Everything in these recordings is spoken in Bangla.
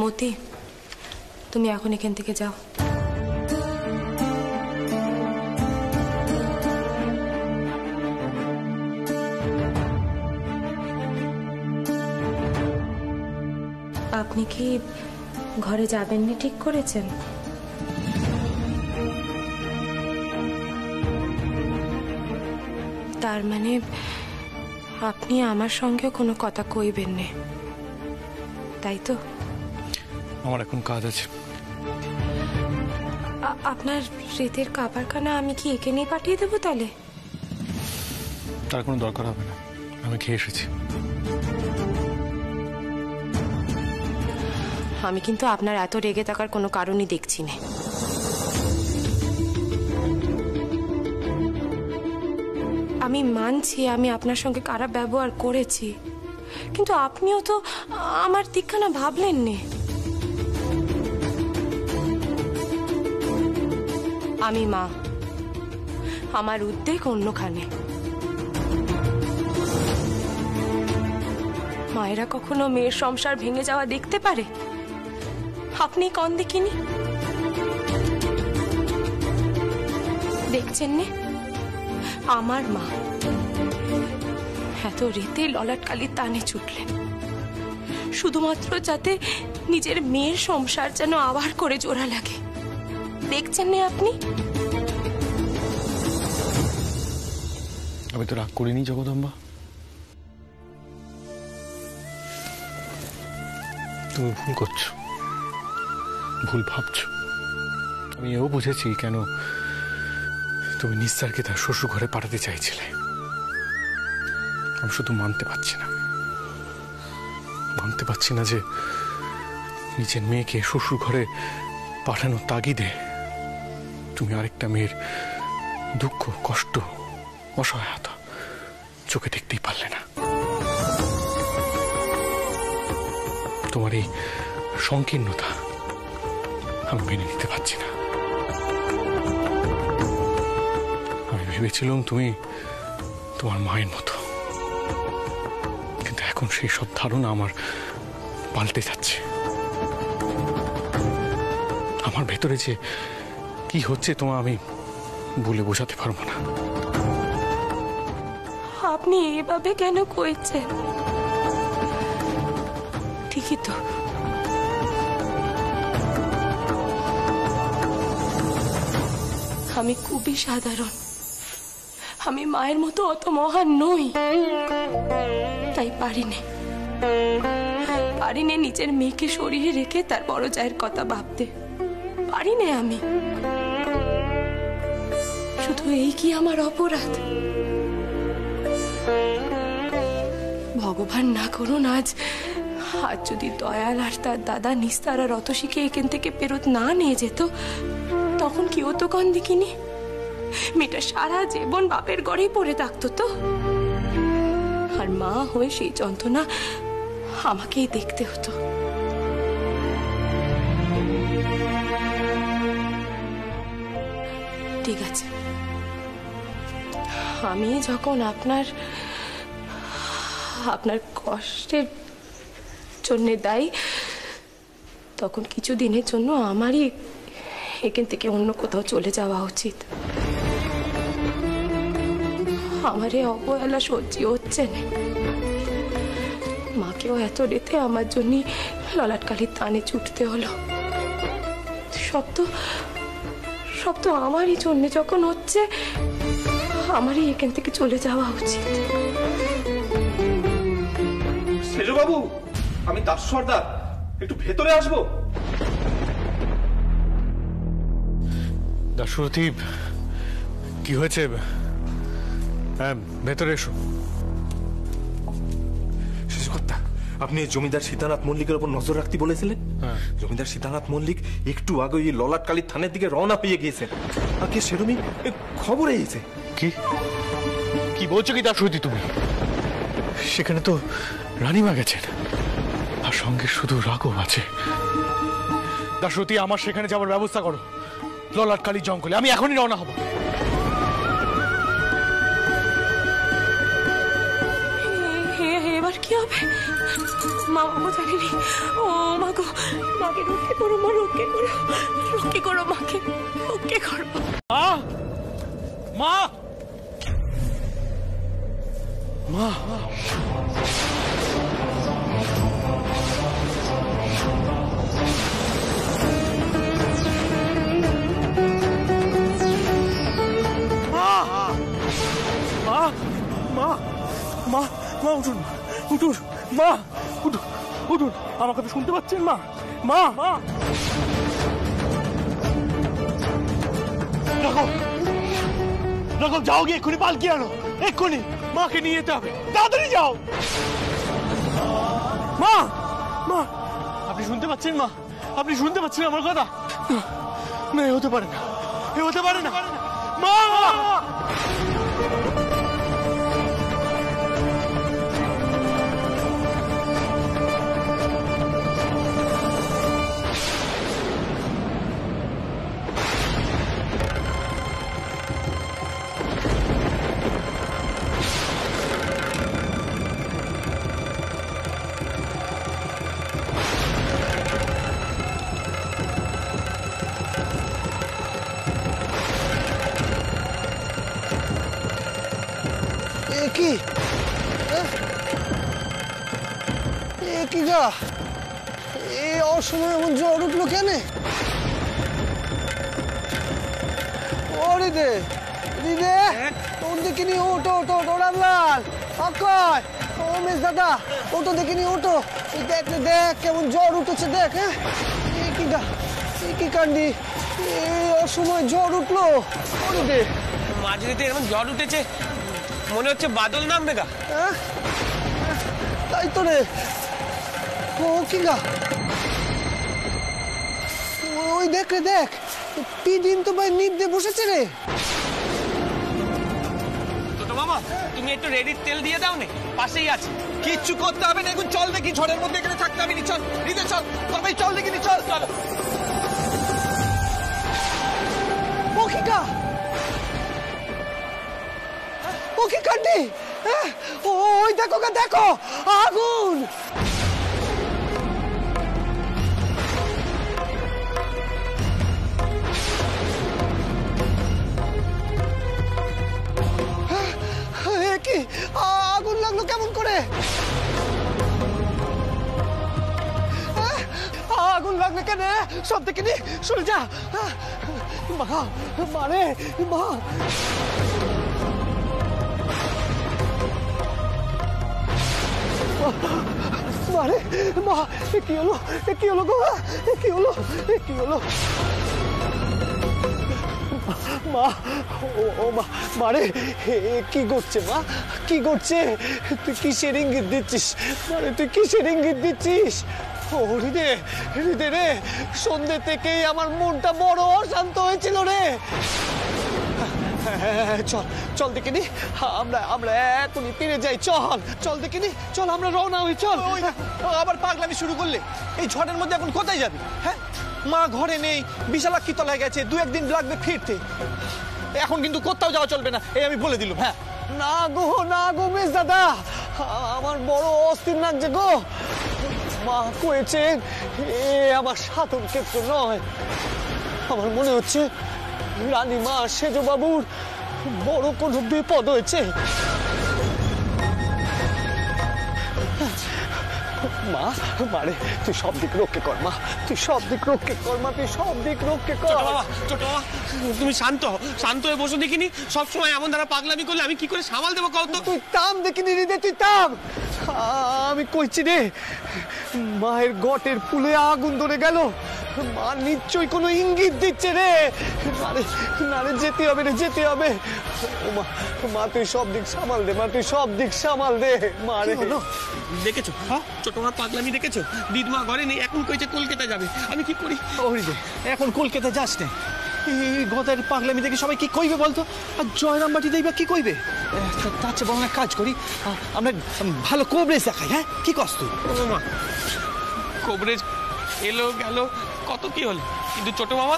মতি, তুমি এখন এখান থেকে যাও। আপনি কি ঘরে যাবেন না? ঠিক করেছেন। তার মানে আপনি আমার সঙ্গে কোনো কথা কইবেন না। তাই তো? আমার এখন কাজ আছে। আপনার রেতের কাবারখানা আমি কি একে নিয়ে পাঠিয়ে দেবো তাহলে? তার কোনো দরকার হবে না। আমি খেয়ে এসেছি। আমি কিন্তু আপনার এত রেগে থাকার কোনো কারণই দেখছি না। আমি মানছি আমি আপনার সঙ্গে খারাপ ব্যবহার করেছি। কিন্তু আপনিও তো আমার দিকখানা ভাবলেন নে। আমি মা। আমার উদ্বেগ অন্যখানে। মায়েরা কখনো মেয়ের সংসার ভেঙে যাওয়া দেখতে পারে? আপনি কন দেখিনি? দেখছেন নে? আমার মা। এত রেতে ললাট তানে ছুটলেন। শুধুমাত্র যাতে নিজের মেয়ের সংসার যেন আবার করে জোড়া লাগে। দেখছেন নে আপনি? আমি তো রাগ করিনি, জগদম্বা। তুমি ভুল করছ। ভুল ভাবছ। আমি এও বুঝেছি কেন তুমি নিস্তারকে তার শ্বশুর ঘরে পাঠাতে চাইছিলে। আমি শুধু মানতে পারছি না। মানতে পারছি না যে নিজের মেয়েকে শ্বশুর ঘরে পাঠানোর তাগিদে তুমি আরেকটা মেয়ের দুঃখ, কষ্ট, অসহায়তা চোখে দেখতেই পারলে না। তোমার এই সংকীর্ণতা আমি মেনে নিতে পারছি না। আমি ভেবেছিলাম তুমি তোমার মায়ের মতো। কিন্তু এখন সেই সব ধারণা আমার পাল্টে যাচ্ছে। আমার ভেতরে যে কি হচ্ছে তোমার আমি বলে বোঝাতে পারব না। আপনি এভাবে কেন কইছেন? ঠিকই তো। আমি খুবই সাধারণ। আমি মায়ের মতো অত মহান নই। তাই পারিনে। পারিনে নিজের মেয়েকে সরিয়ে রেখে তার বড় জায়ের কথা ভাবতে। পারিনে আমি। এই কি আমার অপরাধ? ভগবান না করুন আজ আজ যদি দয়াল আর তার দাদা নিস্তার আর অতসীকে এখান থেকে ফেরত না নিয়ে যেত, তখন কি হতো কন দেখিনি মেয়েটা সারা জীবন বাপের ঘরেই পড়ে থাকতো তো। আর মা হয়ে সেই যন্ত্রণা আমাকেই দেখতে হতো। ঠিক আছে। আমি যখন আপনার আপনার কষ্টের জন্য দায়ী, তখন কিছু দিনের জন্য আমারই এখান থেকে অন্য কোথাও চলে যাওয়া উচিত। আমার এই অবহেলা সহ্য হচ্ছে না। মাকেও এত রেতে আমার জন্য ললাটকালির টানে ছুটতে হলো। সব তো সব তো আমারই জন্য যখন হচ্ছে আমারই এখান থেকে চলে যাওয়া উচিত। সেজবাবু আমি দাস সর্দার। একটু ভেতরে আসব। দাসরথী কি হয়েছে? হ্যাঁ ভেতরে এসো। শেষকর্তা আপনি জমিদার সীতানাথ মল্লিকের উপর নজর রাখতে বলেছিলেন? হ্যাঁ। জমিদার সীতানাথ মল্লিক একটু আগে এই ললাট কালীর থানের দিকে রওনা হয়ে গিয়েছেন। আর কে সেরমই খবর এসেছে। কি? কি বলছো কি দাসরথী তুমি? সেখানে তো রানীমা গেছেন। আর সঙ্গে শুধু রাঘব আছে। দাসরথী আমার সেখানে যাওয়ার ব্যবস্থা করো। ললাট কালী জঙ্গলে। আমি এখনই রওনা হব। এবার কি হবে? মা বাবা জানেনি। ও মা গো মাকে রক্ষে করো মা রক্ষে করো। রক্ষে করো মাকে রক্ষে করো। মা! মা! মা মা মা মা উঠুন উঠুন মা উঠুন উঠুন আমার কথা শুনতে পাচ্ছেন মা মা মা রাখো রাখো যাও গিয়ে এক্ষুনি পালকি আনো এক্ষুনি মাকে নিয়ে যেতে হবে। তাড়াতাড়ি যাও। মা মা আপনি শুনতে পাচ্ছেন মা? আপনি শুনতে পাচ্ছেন আমার কথা? না, এ হতে পারে না এ হতে পারে না। মা! এ অসময় এমন জ্বর উঠল কেন? ও রিদে রিদে ওর দেখিনি ওটো ওটো ওটো অক্ষয় ও মেস দাদা ওটো দেখিনি ওটো। দেখ দেখ কেমন জ্বর উঠেছে দেখ হ্যাঁ? এ কি গা কি কান্ডি অসময় জ্বর উঠল। মাঝরিতে এরকম জ্বর উঠেছে মনে হচ্ছে বাদল নামবে গা। হ্যাঁ? তাই তো রে। ও কি গা ওই দেখ রে দেখ। পিদিন তো ভাই নিপ দিয়ে বসেছে রে। ছোট মামা তুমি একটু রেডির তেল দিয়ে দাও নে পাশেই আছে। কিচ্ছু করতে হবে না এখন চল দেখি ঝড়ের মধ্যে এখানে থাকতে হবে নি চল নিতে চল চল দেখি নি, চল কান্ডি ওই দেখো দেখো আগুন। করে? আগুন লাগল কেন? সব দেখে নি, সরে যা। মা মারে মা। কি হলো? কি হলো গো? কি হলো? কি হলো? মা ও ও মা মারে কি করছে মা? কি করছে? তুই কিসের ইঙ্গিত দিচ্ছিস? মারে তুই কিসের ইঙ্গিত দিচ্ছিস? ও হৃদে হৃদে রে সন্ধ্যে থেকেই আমার মনটা বড় অশান্ত হয়েছিল রে। হ্যাঁ, চল চল দেখে নি আমরা আমরা এখনই তীরে যাই চল চল দেখে নি চল আমরা রওনা হই চল। আবার পাগলামি শুরু করলে। এই ঝড়ের মধ্যে এখন কোথায় যাবি? হ্যাঁ? মা ঘরে নেই, বিশালাক্ষী তলায় গেছে, দু একদিন লাগবে ফিরতে। এখন কিন্তু কোথাও যাওয়া চলবে না, এই আমি বলে দিলুম হ্যাঁ। না গো না গো বেশ দাদা, আমার বড় অস্থির লাগছে গো। মা কয়েছেন এ আমার সাধন ক্ষেত্র নয়। আমার মনে হচ্ছে, রানীমা সেজ বাবুর বড় কোনো বিপদ হয়েছে। মা মারে তুই সব দিক রক্ষে কর মা। তুই সব দিক রক্ষে কর মা তুই সব দিক রক্ষে কর। তুমি শান্ত শান্ত হয়ে বসে দেখিনি। সবসময় এমন দ্বারা পাগলামি করলে আমি কি করে সামাল দেবো কত তুই তাম দেখিনি রে তুই তাম। আমি কইছি রে মায়ের গটের পুলে আগুন ধরে গেল। মা নিশ্চয়ই কোনো ইঙ্গিত দিচ্ছে রে। নারে নারে যেতে হবে রে যেতে হবে। মা মা তুই সব দিক সামাল দে মা তুই সব দিক সামাল দে। মা রে। দেখেছ? ছোট মা পাগলামি দেখেছ? দিদমা ঘরে নেই এখন কইছে কলকাতা যাবে। আমি কি করি? ওরে এখন কলকাতা যাস না। এই গদার পাগলামি দেখে সবাই কি কইবে বলতো? আর জয়রাম বাটি দেইবা কি কইবে? তার চেয়ে বরং কাজ করি। আমরা ভালো কোবরেজ দেখাই হ্যাঁ? কি কস তুই? ও এলো গেল। কত কি হল? কিন্তু ছোট বাবা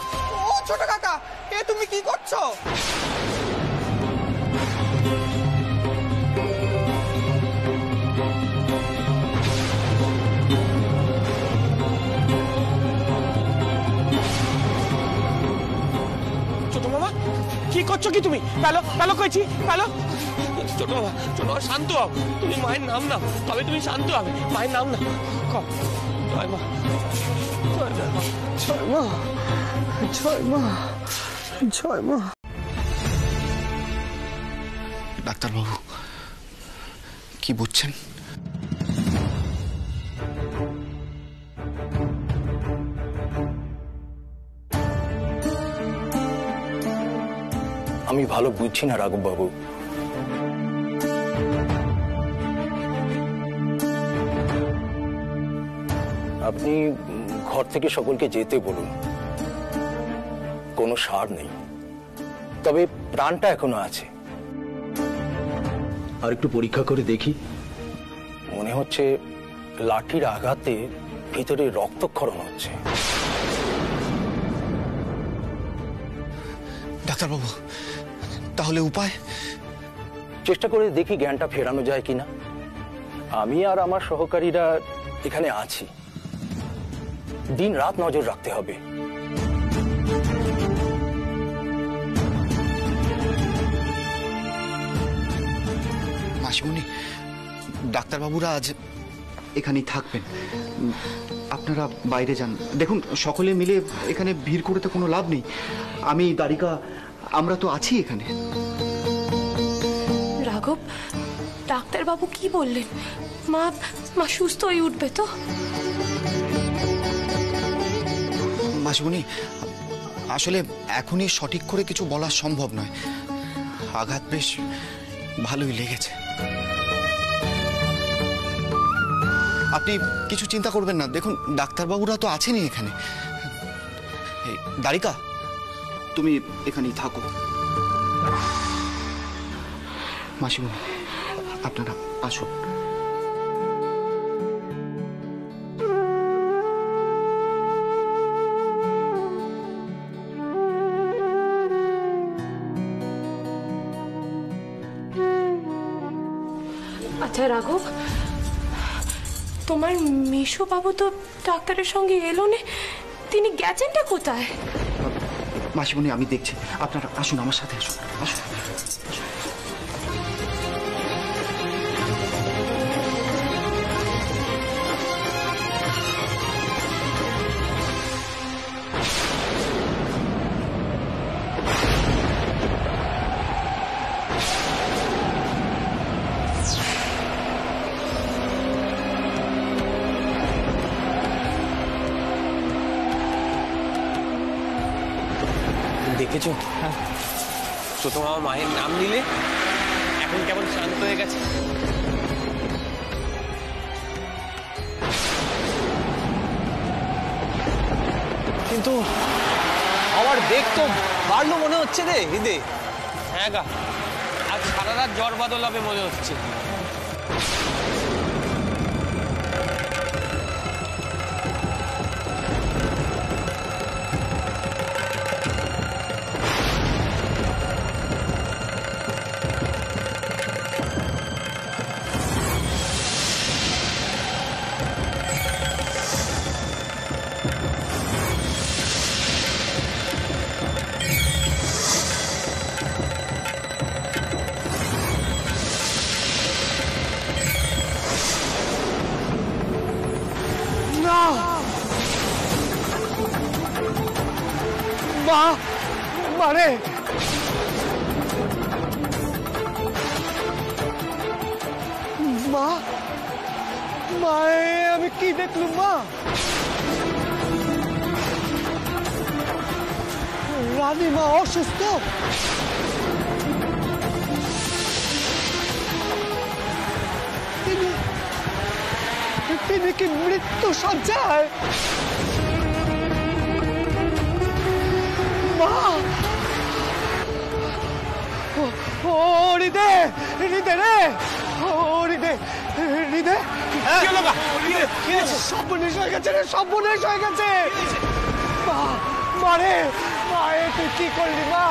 ও ছোট কাকা এ তুমি কি করছ? ছোট মামা কি করছ কি তুমি? ভালো ভালো কইছি ভালো ছোট বাবা ছোট বাবা শান্ত হও। তুমি মায়ের নাম নাও তবে তুমি শান্ত হবে। মায়ের নাম না কম জয় মা। ডাক্তারবাবু কি বুঝছেন? আমি ভালো বুঝছি না রাঘববাবু। আপনি ঘর থেকে সকলকে যেতে বলুন। কোনো সার নেই। তবে প্রাণটা এখনও আছে। আর একটু পরীক্ষা করে দেখি। মনে হচ্ছে লাঠির আঘাতে ভিতরে রক্তক্ষরণ হচ্ছে। ডাক্তারবাবু তাহলে উপায়? চেষ্টা করে দেখি জ্ঞানটা ফেরানো যায় কিনা। আমি আর আমার সহকারীরা এখানে আছি। দিন রাত নজর রাখতে হবে। মাসিমণি ডাক্তারবাবুরা আজ এখানেই থাকবেন। আপনারা বাইরে যান। দেখুন সকলে মিলে এখানে ভিড় করে তো কোনো লাভ নেই। আমি দারিকা আমরা তো আছি এখানে। রাঘব ডাক্তারবাবু কি বললেন? মা মা সুস্থ হয়ে উঠবে তো? মাসিমণি আসলে এখনই সঠিক করে কিছু বলা সম্ভব নয়। আঘাত বেশ ভালোই লেগেছে। আপনি কিছু চিন্তা করবেন না। দেখুন, ডাক্তারবাবুরা তো আছেনই এখানে। দারিকা, তুমি এখানেই থাকো। মাসিমণি, আপনারা আসুন। আচ্ছা রাঘব? তোমার মিশো বাবু তো ডাক্তারের সঙ্গে এলো নে। তিনি গেছেনটা কোথায়? মাসিমণি, আমি দেখছি। আপনারা আসুন, আমার সাথে আসুন। আসুন। ছোট তোমার মায়ের নাম নিলে এখন কেমন শান্ত হয়ে গেছে? কিন্তু আমার বেগ তো বাড়লো মনে হচ্ছে রে হৃদে হ্যাঁ গা আর সারা রাত জ্বর বাদল হবে মনে হচ্ছে। অসুস্থ তিনি তিনি কি মৃত্যু সজ্জায় মা! ও- হৃদে হৃদে রে! ও হৃদে হৃদে। গা? সর্বনেশ হয়ে গেছে রে সর্বনেশ হয়ে গেছে। মা মারে তুই কি করলি মা?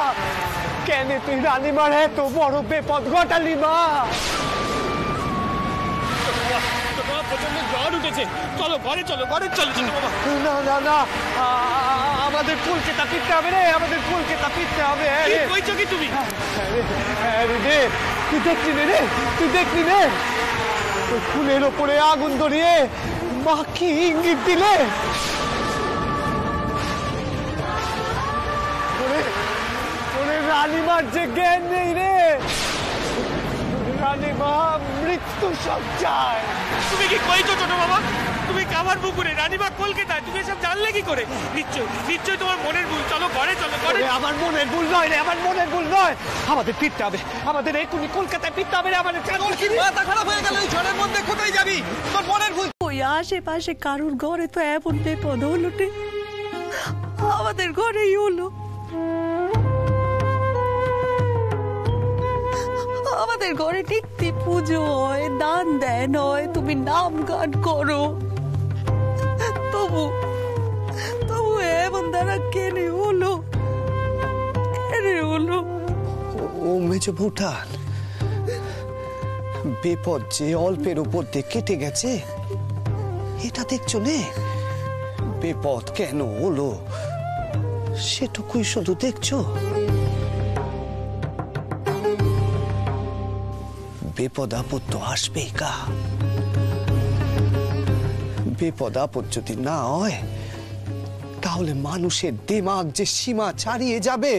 কেন তুই রানী মারে এত বড় বেপদ ঘটালি মা। প্রচণ্ড জ্বর উঠেছে চলো ঘরে চলো ঘরে চলো ছোট না না। না আমাদের হবে রে আমাদের হবে। রে কইছো কি তুমি? রে তুই দেখলি রে রে তুই দেখলি রে ওই ফুলের ওপরে আগুন ধরিয়ে মা কি ইঙ্গিত দিলে? রানীমার যে জ্ঞান নেই রে। রানীমা মৃত্যু সজ্জায় তুমি কি কইছো ছোট বাবা? তুমি কামার পুকুরে রানীবা কলকাতায় তুমি এসব জানলে কি করে? নিশ্চয় নিশ্চয় তোমার মনের ভুল। চলো ঘরে চলো ঘরে আমার মনের ভুল নয় রে আমার মনের ভুল নয়। আমাদের ফিরতে হবে। আমাদের এক্ষুনি কলকাতায় ফিরতে হবে রে আমাদের মাথা খারাপ হয়ে গেল? এই ঝড়ের মধ্যে কোথায় যাবি? তোর মনের ভুল ওই আশেপাশে কারুর ঘরে তো এমন বিপদ হলো রে। আমাদের ঘরেই হলো। আমাদের ঘরে নিত্যি পুজো হয়, দান দেন হয়, তুমি নাম গান করো। তবু তবু এমন দ্বারা কেনে হলো? কেনে হলো? ও মেজ ভুটান, বিপদ যে অল্পের উপর দিয়ে কেটে গেছে, এটা দেখছ নে? বিপদ কেন হলো? সেটুকুই শুধু দেখছ? বিপদ আপদ তো আসবেই কা বিপদ আপদ যদি না হয়, তাহলে মানুষের দিমাগ যে সীমা ছাড়িয়ে যাবে,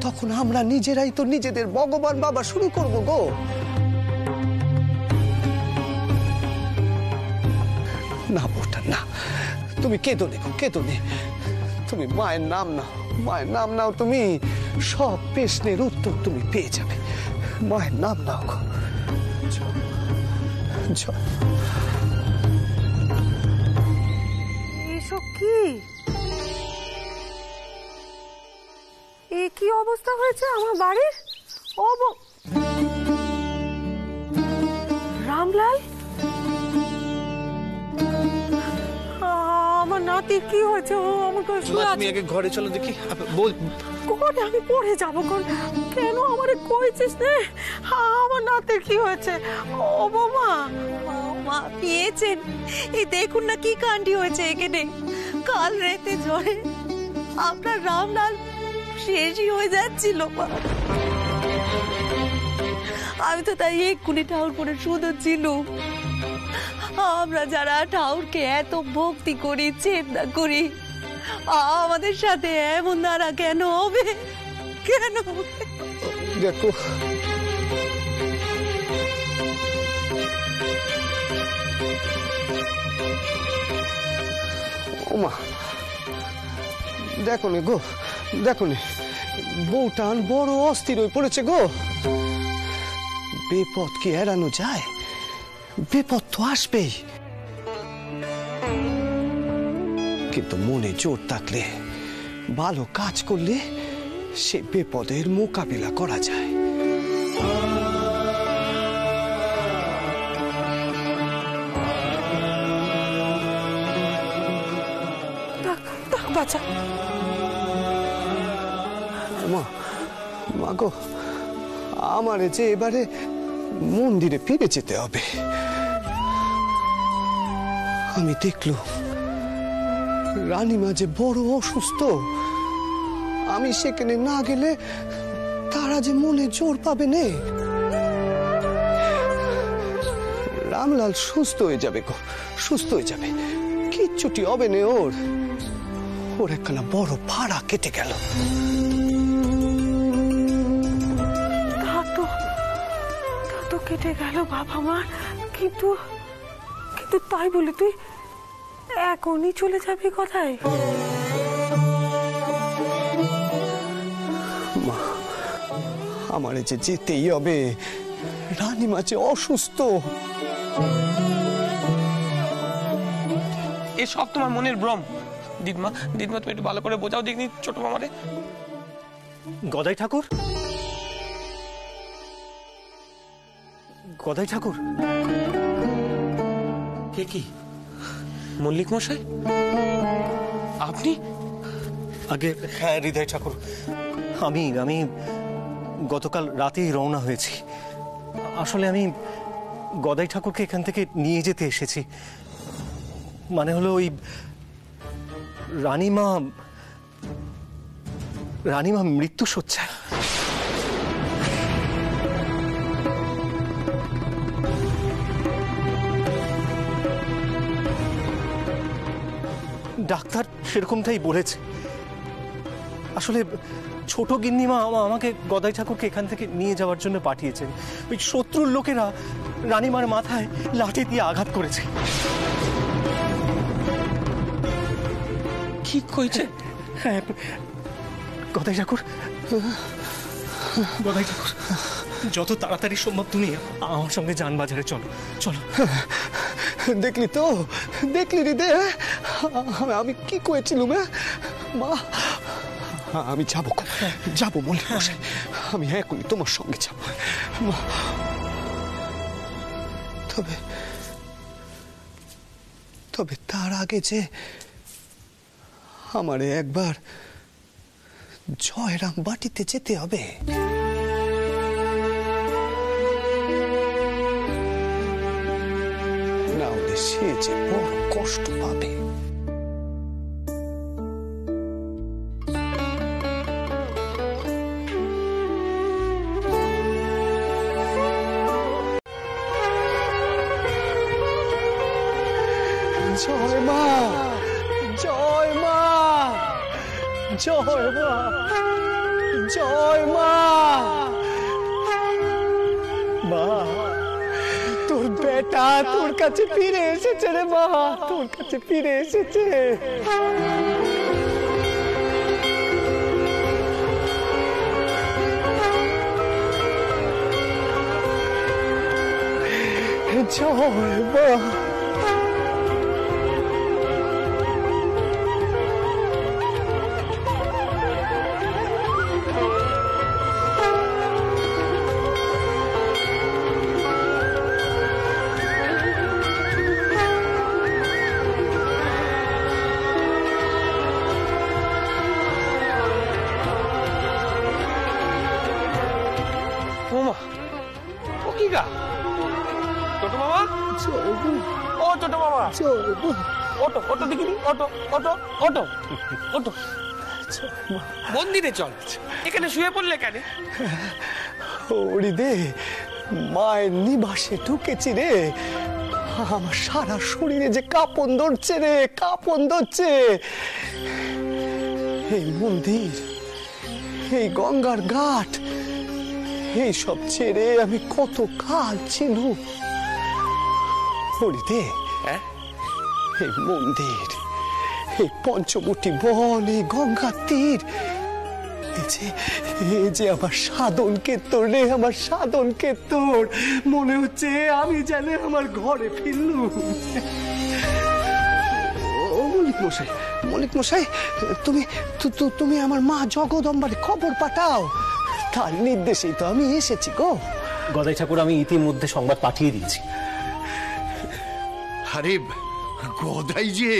তখন আমরা নিজেরাই তো নিজেদের ভগবান বাবা শুরু করব গো। না বোটা, না। তুমি কেঁদো নে কেঁদো নে। তুমি মায়ের নাম নাও, মায়ের নাম নাও তুমি, সব প্রশ্নের উত্তর তুমি পেয়ে যাবে। মায়ের নাম নাও কি? এ কি অবস্থা হয়েছে আমার বাড়ির? অব রামলাল? নাতির কি হয়েছে? ও আমাকে আছে। আগে ঘরে চলো দেখি। বল। কোন আমি পড়ে যাব কোন কেন আমারে কইছিস নে? আমার নাতের কি হয়েছে? ও বৌমা মা পেয়েছেন এই দেখুন না কি কাণ্ডি হয়েছে এখানে। কাল রাতে জ্বরে আপনার রামলাল শেষই হয়ে যাচ্ছিল মা। আমি তো তাই এক্ষুনি ঠাকুরপুরে সুন্দর ছিল আমরা যারা ঠাকুরকে এত ভক্তি করি, চেতনা করি, আমাদের সাথে এমন দ্বারা কেন হবে? কেন? দেখো। ওমা দেখো গো, দেখো বউটান বড় অস্থির হয়ে পড়েছে গো। বিপদ কি এড়ানো যায়? বিপদ তো আসবেই কিন্তু মনে জোর থাকলে ভালো কাজ করলে সে বিপদের মোকাবিলা করা যায় বাচ্চা মা মা গো আমারে যে এবারে মন্দিরে ফিরে যেতে হবে আমি দেখল। রানীমা যে বড় অসুস্থ, আমি সেখানে না গেলে তারা যে মনে জোর পাবে নে। রামলাল সুস্থ হয়ে যাবে গো, সুস্থ হয়ে যাবে। কিচ্ছুটি হবে নে ওর। ওর একখানা বড় ভাড়া কেটে গেল। কেটে গেল বাবা মা, কিন্তু তাই বলে তুই এখনই চলে যাবি কোথায়? মা আমারে যে যেতেই হবে। রানীমা যে অসুস্থ। এ সব তোমার মনের ভ্রম। দিদমা দিদমা তুমি একটু ভালো করে বোঝাও দেখনি ছোট মামারে। গদাই ঠাকুর? গদাই ঠাকুর? কে কি? মল্লিক মশাই? আপনি? আগে হ্যাঁ হৃদয় ঠাকুর। আমি আমি গতকাল রাতেই রওনা হয়েছি। আসলে আমি গদাই ঠাকুরকে এখান থেকে নিয়ে যেতে এসেছি। মানে হলো ওই রানীমা রানীমা মৃত্যু সজ্জায় ডাক্তার সেরকমটাই বলেছে। আসলে ছোট গিন্নিমা আমাকে গদাই ঠাকুরকে এখান থেকে নিয়ে যাওয়ার জন্য পাঠিয়েছেন ওই শত্রুর লোকেরা রানীমার মাথায় লাঠি দিয়ে আঘাত করেছে। কি কইছে? হ্যাঁ গদাই ঠাকুর। গদাই ঠাকুর যত তাড়াতাড়ি সম্ভব তুমি আমার সঙ্গে যান বাজারে চলো। চলো। দেখলি তো? দেখলি রে আমি কি করেছিলুম হ্যাঁ? মা আমি যাব যাব মল্লিক মশাই। আমি এখনই তোমার সঙ্গে যাব। তবে তবে তার আগে যে আমারে একবার জয়রাম বাটিতে যেতে হবে। না হলে সে যে বড় কষ্ট পাবে। জয় মা জয় মা জয় মা জয় কাছে ফিরে এসেছে রে মা তোর কাছে ফিরে এসেছে জয় মা অটো অটো অটো অটো মন্দিরে চল। এখানে শুয়ে পড়লে কেন? ওরি দে মায়ের নিবাসে ঢুকেছি রে। আমার সারা শরীরে যে কাপন ধরছে রে কাপন ধরছে। এই মন্দির এই গঙ্গার ঘাট এই সব ছেড়ে আমি কত কাল ছিল ওরি দে হ্যাঁ? এই মন্দির এই পঞ্চবটি বন এই গঙ্গার তীর যে এই যে আমার সাধন কেতর রে আমার সাধন কেতর মনে হচ্ছে আমি যেন আমার ঘরে ফিরলুম। ও মল্লিক মশাই মল্লিক মশাই তুমি তুমি আমার মা জগদম্বারে খবর পাঠাও। তার নির্দেশেই তো আমি এসেছি গো। গদাই ঠাকুর আমি ইতিমধ্যে সংবাদ পাঠিয়ে দিয়েছি। আরে গদাই যে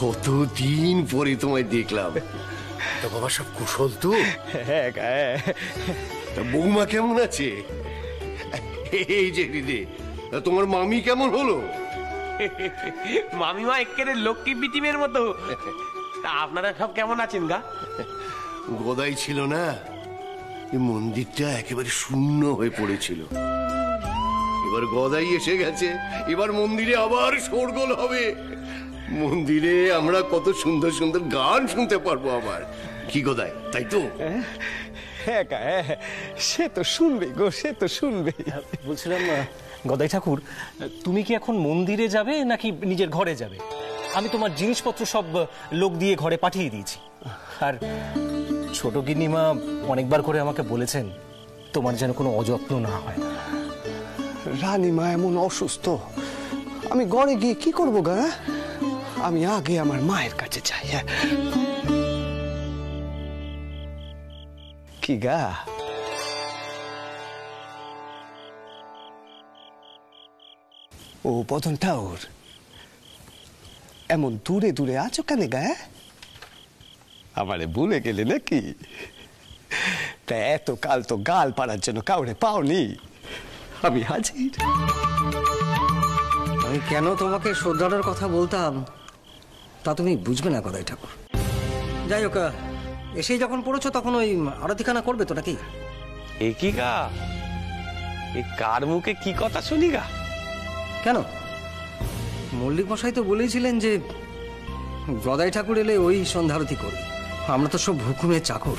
কতদিন পরে তোমায় দেখলাম? তা বাবা সব কুশল তো। হ্যাঁ হ্যাঁ। তা বৌমা কেমন আছে? এই যে দিদি তা তোমার মামি কেমন হলো? মামিমা একেবারে লক্ষ্মী বিটিমের মতো। তা আপনারা সব কেমন আছেন গা? গদাই ছিল না এই মন্দিরটা একেবারে শূন্য হয়ে পড়েছিল। এবার গদাই এসে গেছে এবার মন্দিরে আবার শোরগোল হবে। মন্দিরে আমরা কত সুন্দর সুন্দর গান শুনতে পারব আবার। কি গদাই তাই তো? হ্যাঁ গা, হ্যাঁ সে তো শুনবে গো সে তো শুনবে। বলছিলাম গদাই ঠাকুর তুমি কি এখন মন্দিরে যাবে নাকি নিজের ঘরে যাবে? আমি তোমার জিনিসপত্র সব লোক দিয়ে ঘরে পাঠিয়ে দিয়েছি। আর ছোট গিন্নিমা অনেকবার করে আমাকে বলেছেন তোমার যেন কোনো অযত্ন না হয়। রানীমা এমন অসুস্থ। আমি ঘরে গিয়ে কি করব গা হ্যাঁ? আমি আগে আমার মায়ের কাছে যাই হ্যাঁ। কি গা? ও বদন ঠাউর এমন দূরে দূরে আছো কেন গা হ্যাঁ? আমারে ভুলে গেলে নাকি? তা এত কাল তো গাল পাড়ার জন্য কাউরে পাওনি। আমি হাজির। আমি কেন তোমাকে শ্রদ্ধাটার কথা বলতাম? তা তুমি বুঝবে না গদাই ঠাকুর। যাই হোক এসেই যখন পড়েছো তখন ওই আরতিখানা করবে তো নাকি? এ কি গা? এ কার মুখে কি কথা শুনি গা? কেন? মল্লিক মশাই তো বলেইছিলেন যে গদাই ঠাকুর এলে ওই সন্ধ্যারতি করবে। আমরা তো সব হুকুমের চাকর।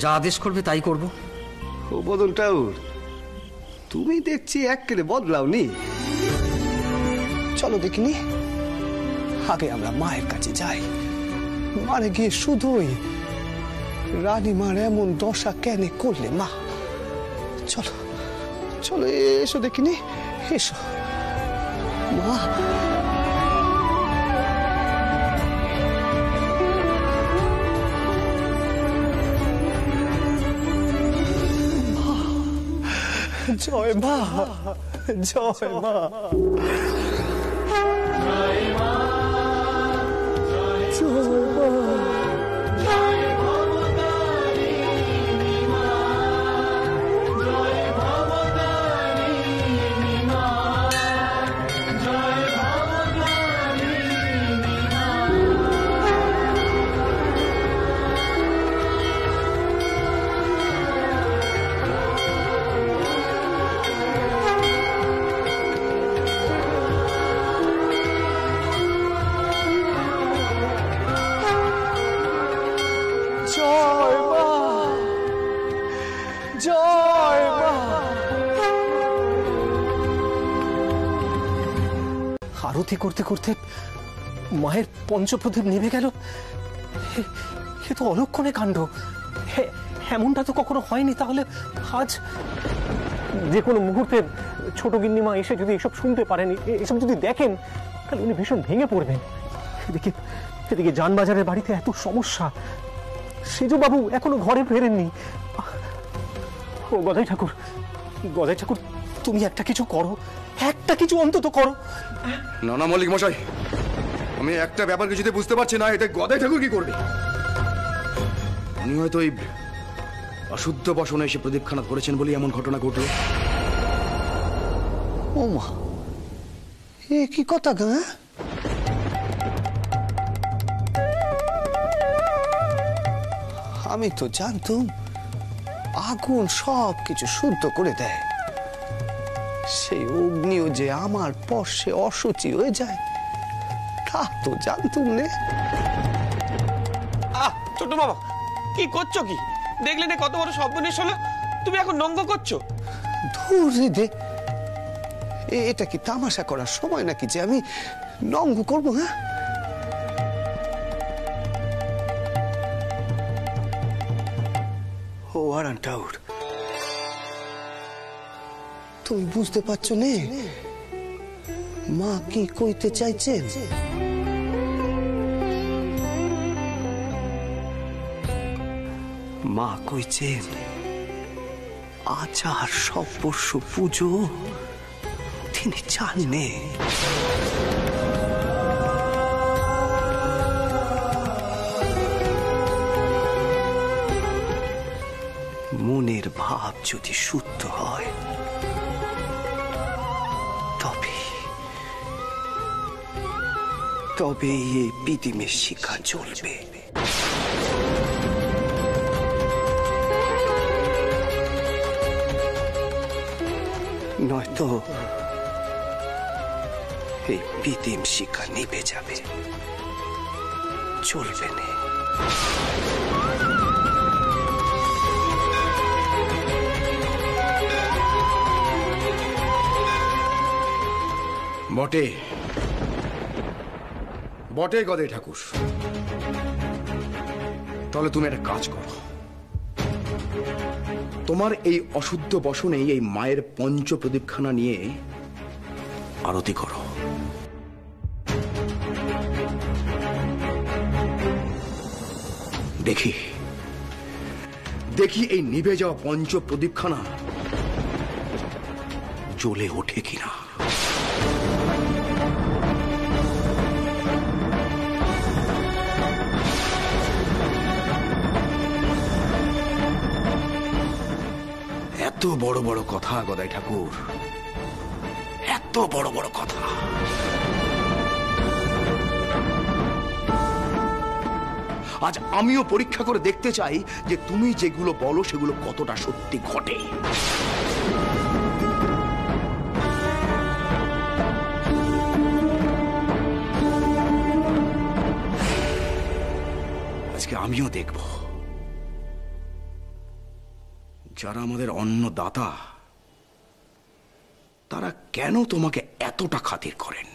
যা আদেশ করবে তাই করব। ও বদল টাউর তুমি দেখছি এক একেবারে বদলাও নি চলো দেখিনি? আগে আমরা মায়ের কাছে যাই। মারে গিয়ে শুধুই রানীমার এমন দশা কেন করলে, মা? চলো চলো, এসো দেখিনি, এসো। মা, জয় মা জয় মা। আরতি করতে করতে মায়ের পঞ্চপ্রদীপ নিভে গেল। এ তো অলক্ষণে কাণ্ড। এমনটা তো কখনো হয়নি তাহলে আজ যে কোনো মুহূর্তে ছোট গিন্নিমা এসে যদি এসব শুনতে পারেন এসব যদি দেখেন, তাহলে উনি ভীষণ ভেঙে পড়বেন। এদিকে এদিকে যানবাজারের বাড়িতে এত সমস্যা। সেজুবাবু এখনও ঘরে ফেরেননি। ও গদাই ঠাকুর গদাই ঠাকুর, তুমি একটা কিছু করো। একটা কিছু অন্তত করো। না না মল্লিক মশাই। আমি একটা ব্যাপার কিছুতে বুঝতে পারছি না এটা গদাই ঠাকুর কি করবে? উনি হয়তো ওই অশুদ্ধ বসনে এসে প্রদীপখানা করেছেন বলেই এমন ঘটনা ঘটলো। ও মা এ কি কথা গা? আমি তো জানতুম আগুন সব কিছু শুদ্ধ করে দেয়। সেই অগ্নিও যে আমার পর্শে অসুচি হয়ে যায় তা তো জানতুম নে। আহ ছোট বাবা কি করছ কি? দেখলে না কত বড় সর্বনেশ হলো তুমি এখন নঙ্গ করছ। ধুর দে। এটা কি তামাশা করার সময় নাকি যে আমি নঙ্গ করব হ্যাঁ? ও আরান টাউর তুমি বুঝতে পারছ নে? মা কি কইতে চাইছেন? মা কইছেন আচার সর্বস্ব পুজো, তিনি চান নে। মনের ভাব যদি শুদ্ধ হয় তবে এই বিদিমের শিক্ষা চলবে। নয়তো এই বিদিম শিক্ষা নিভে যাবে। চলবে না। বটে বটে গদে ঠাকুর। তাহলে তুমি একটা কাজ করো। তোমার এই অশুদ্ধ বসনে এই মায়ের পঞ্চ প্রদীপখানা নিয়ে আরতি করো। দেখি। দেখি এই নিভে যাওয়া পঞ্চ প্রদীপখানা জ্বলে ওঠে কিনা। বড় বড় কথা, গদাই ঠাকুর। এত বড় বড় কথা। আজ আমিও পরীক্ষা করে দেখতে চাই যে তুমি যেগুলো বলো, সেগুলো কতটা সত্যি ঘটে। আজকে আমিও দেখব। যারা আমাদের অন্নদাতা তারা কেন তোমাকে এতটা খাতির করেন?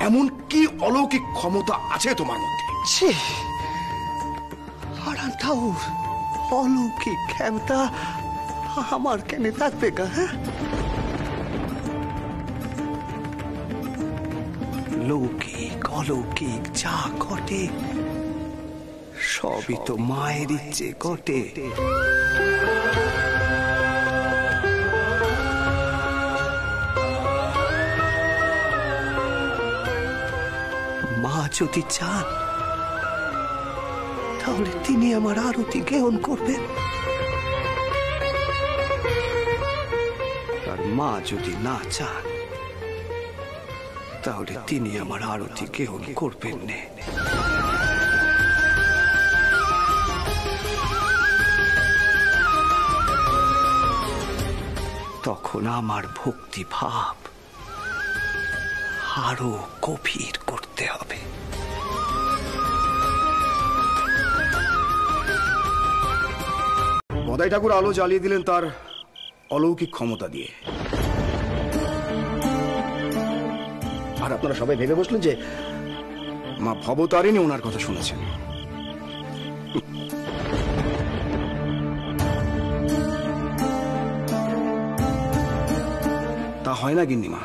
এমন কি অলৌকিক ক্ষমতা আছে তোমার মধ্যে? অলৌকিক ক্ষমতা আমার কেন থাকবে হ্যাঁ? লৌকিক অলৌকিক যা ঘটে সবই তো মায়ের ইচ্ছে ঘটে। মা যদি চান তাহলে তিনি আমার আরতি গ্রহণ করবেন। আর মা যদি না চান তাহলে তিনি আমার আরতি গ্রহণ করবেন তখন আমার ভক্তি ভাব আরও গভীর করতে হবে। গদাই ঠাকুর আলো জ্বালিয়ে দিলেন তার অলৌকিক ক্ষমতা দিয়ে। আর আপনারা সবাই ভেবে বসলেন যে মা ভবতারিণী ওনার কথা শুনেছেন। তা হয় না, গিন্নিমা।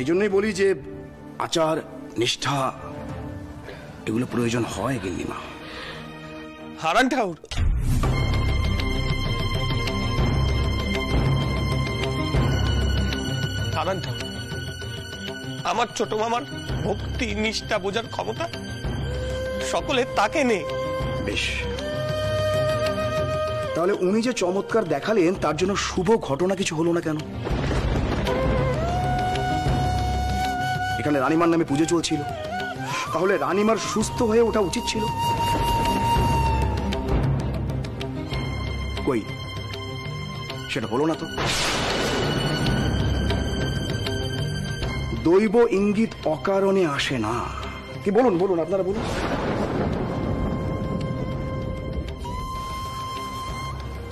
এই জন্যই বলি যে আচার, নিষ্ঠা, এগুলো প্রয়োজন হয়, গিন্নিমা। হারান ঠাউর হারান ঠাউর আমার ছোট মামার ভক্তি, নিষ্ঠা বোঝার ক্ষমতা? সকলে তাকে নেই বেশ। তাহলে উনি যে চমৎকার দেখালেন, তার জন্য শুভ ঘটনা কিছু হলো না কেন? এখানে রানীমার নামে পুজো চলছিল। তাহলে রানীমার সুস্থ হয়ে ওঠা উচিত ছিল? কই? সেটা হলো না তো। দৈব ইঙ্গিত অকারণে আসে না। কি বলুন বলুন, আপনারা বলুন।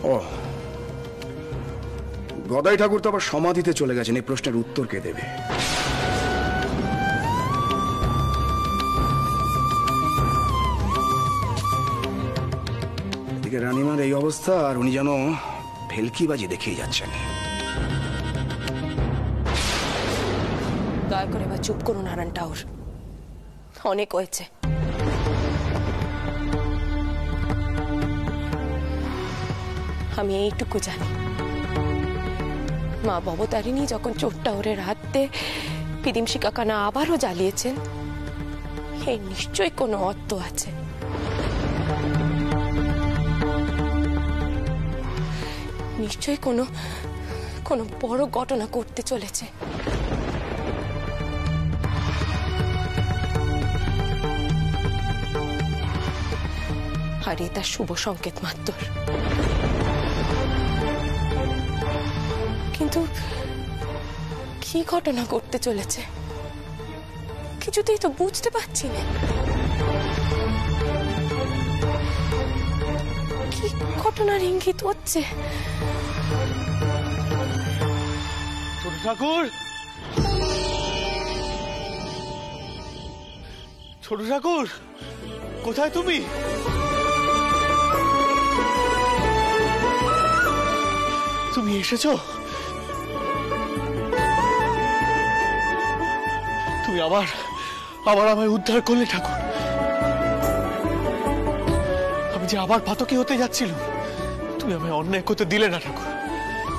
ও। গদাই ঠাকুর তো আবার সমাধিতে চলে গেছেন, এই প্রশ্নের উত্তর কে দেবে? রানীমার এই অবস্থা, আর উনি যেন ভেলকিবাজি দেখিয়ে যাচ্ছেন। চুপ করুন, হারান টাউর অনেক হয়েছে। আমি এইটুকু জানি। মা ভবতারিণী যখন চোরটা ওরে রাতে পিদিম শিকাকানা আবারও জ্বালিয়েছেন, এর নিশ্চয়ই কোনো অর্থ আছে। নিশ্চয়ই কোনো কোনো বড় ঘটনা করতে চলেছে। এ তার শুভ সংকেত মাত্র। কিন্তু কি ঘটনা ঘটতে চলেছে? কিছুতেই তো বুঝতে পারছি না। কি ঘটনার ইঙ্গিত হচ্ছে? ঠাকুর! ছোট ঠাকুর, কোথায় তুমি? তুমি এসেছ? তুমি আবার আবার আমায় উদ্ধার করলে ঠাকুর। আমি যে আবার পাতকি হতে যাচ্ছিল তুমি আমায় অন্যায় করতে দিলে না ঠাকুর।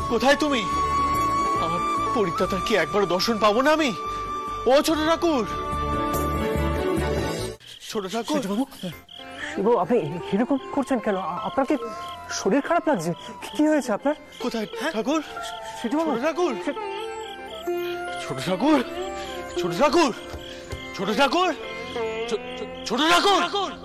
কোথায় তুমি? আমার পরিত্রাতার কি একবার দর্শন পাবো না আমি? ও ছোট ঠাকুর! ছোট ঠাকুর! শিবু আপনি এরকম করছেন কেন? আ- আপনার কি শরীর খারাপ লাগছে? কি- কি হয়েছে আপনার? কোথায়? ঠাকুর? সেটি ছোট ঠাকুর! ছোট ঠাকুর! ছোট ঠাকুর! ছোট ঠাকুর! ছোট ঠাকুর!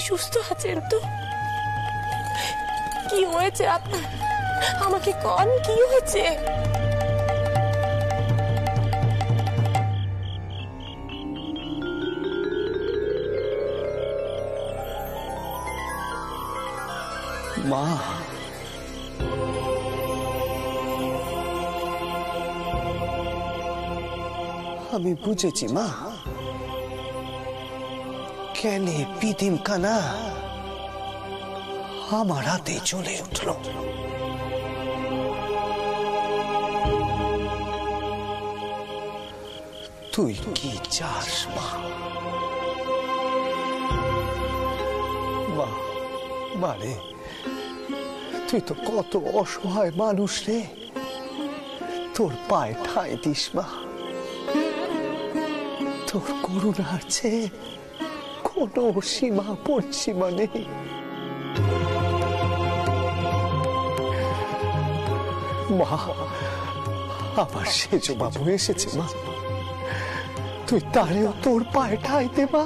সুস্থ আছেন তো? কি হয়েছে আপনার? আমাকে কন কি হয়েছে? মা। আমি বুঝেছি মা। কেন পিদিম কানা আমার হাতে চলে উঠল। তুই কি চাস, মা? মা মারে তুই তো কত অসহায় মানুষ রে। তোর পায়ে ঠাই দিস, মা। তোর করুণার চেয়ে কোনো সীমা পরিসীমা নেই মা আবার সেজ বাবু এসেছে মা তুই তারেও তোর পায়ে ঠাইতে মা